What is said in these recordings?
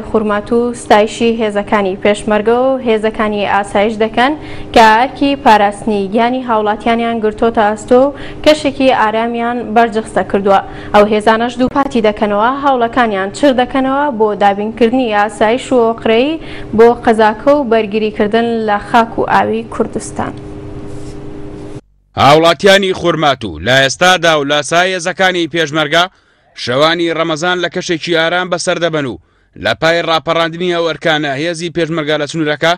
خورماتوو ستایشی هێزەکانی پێشمەرگە و هێزەکانی ئاسایش دەکەن کە ئەرکی پاراستنی گیانی هاوڵاتیانیان گرتۆتە ئەستۆ و کەشێکی ئارامیان بەرجەستە کردووە، ئەو هێزانەش دووپاتی دەکەنەوە هەوڵەکانیان چڕ دەکەنەوە بۆ دابینکردنی ئاسایش و ئۆقرەیی بۆ قەزاکە و بەرگریکردن لە خاک و ئاوی کوردستان. هاوڵاتیانی خورماتوو لە ئێستادا و لە سایەزەکانی پێشمەرگە شەوانی ڕەمەزان لە کەشێکی ئارام بەسەر دەبەن و لە پای ڕاپەڕاندنی ئەو ئەرکانە هێزی پێشمەرگە لە سنوورەکە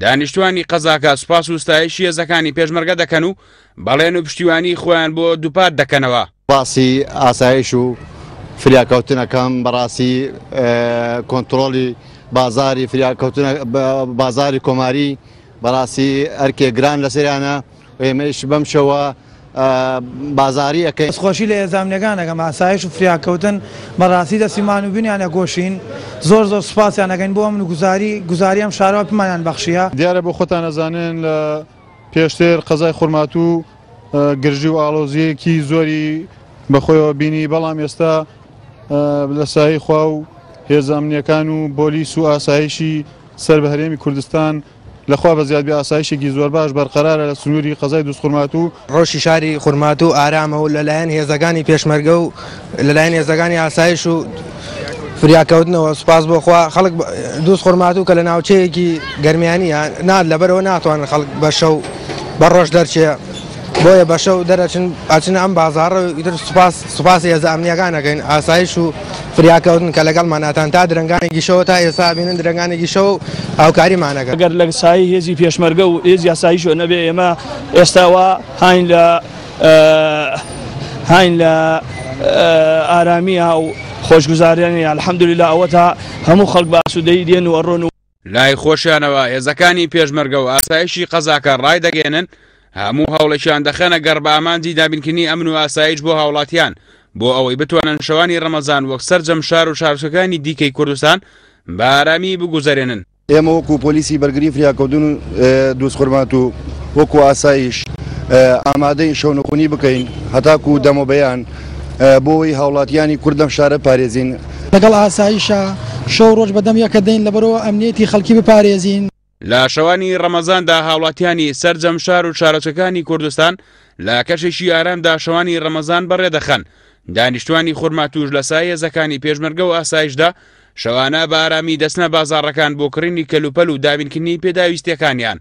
دانیشتوانی قەزاکە سوپاس و ستایشی هێزەکانی پێشمەرگە دەکەن و بەڵێن و پشتیوانی خۆیان بۆ دووپات دەکەنەوە. باسی ئاسایش و فریاکەوتن ئەکەم بەڕاستی کۆنترۆڵی بازاری فریاکەوتن بازاری کۆماری بەڕاستی ئەرکێ گران لەسەریانە. ئێمەیش بەم شێوە بازاڕی ئەکەین. دەستخۆشی لە ئێزامنێکان ئەکەم، ئاسایش و فریاکەوتن، بەڕاستی دەستی مان و بنیان ئەگۆشین، زۆر زۆر سوپاسیان ئەکەین بۆ ئەمن و گوزاری گوزاری ئەم شارەوە پمانیان بەخشیە. دیارە بۆ خۆتان ئەزانن لە پێشتر قەزای خورماتوو گرژی و ئاڵۆزییەکی زۆری بە خۆیەوە بینی، بەڵام ئێستا لە سایەی خوا و هێزە ئەمنییەکان و بۆلیس و ئاسایشی سەر بە هەرێمی کوردستان، لە خوا بە زیادبێ ئاسایشێکی زۆرباش بەرقەرارە لە سنووری قەزای دووزخورماتوو. ڕەوشی شاری خورماتوو ئارامە و لەلایەن هێزەکانی پێشمەرگە و لەلایەن هێزەکانی ئاسایش و فریاکەوتنەوە سوپاس بۆ خوا خەڵک دووزخورماتوو کە لە ناوچەیەکی گەرمیانییە نا لەبەرەوە ناتوانن خەڵک بە شەو بە ڕۆژ دەرچێ بۆیە بەشەو دەرەچن ئەچنە ئەم بازاڕە و ئیتر سوپاس سوپاسی هێزە ئەمنییەکان ئەکەین ئاسایش و فریاکەوتن کە لەگەڵمان ئەتان تا درەنگانێکی شەوە تا ئێستا ئەبینن درەنگانێکی شەوە و هاوکاریمان ئەکەن. ئەگەر لە سایەی هێزی پێشمەرگە و هێزی ئاسایشەوە نەبێ ئێمە ئێستا وا هاین لە هاین لە ئارامییە و خۆشگوزارییە الحمدللە ئەوەتا هەموو خەڵک بە ئاسوودەیی دێن و ئەڕۆن و لای خۆشیانەوە هێزەکانی پێشمەرگە و ئاسایشی قەزاکە ڕایدەگەێنن هەموو هەوڵێکیان دەخەنە گەڕ بە ئامانجی دابینکردنی ئەمن و ئاسایش بۆ هاوڵاتیان بۆ ئەوەی بتوانن شەوانی ڕەمەزان وەک سەرجەم شار و شارچەکانی دیکەی کوردستان بە ئارامی بگوزەرێنن ئێمە وەکو پۆلیسی بەرگری فریاکەوتن دوست خورمات و وەکو ئاسایش ئامادەی شەونخونی بکەین هەتاکو دەمەبەیان بۆی هاوڵاتیانی کوردم شارە پارێزین لەگەڵ ئاسایشە شەو ڕۆژ بەدەم یەکە دەین لەبەرەوە ئەمنیەتی خەڵکی بپارێزین. لە شەوانی ڕەمەزاندا هاوڵاتیانی سەرجەم شار و شارۆچەکانی کوردستان لە کەشێکی ئارامدا شەوانی ڕەمەزان بەڕێدەخەن، دانیشتوانی خورماتووش لە سایە هێزەکانی پێشمەرگە و ئاسایشدا شەوانە بە ئارامی دەچنە بازاڕەکان بۆ کڕینی کەلوپەل و دابینکردنی پێداویستیەکانیان.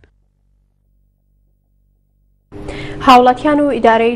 هاوڵاتیان و ئیدارەی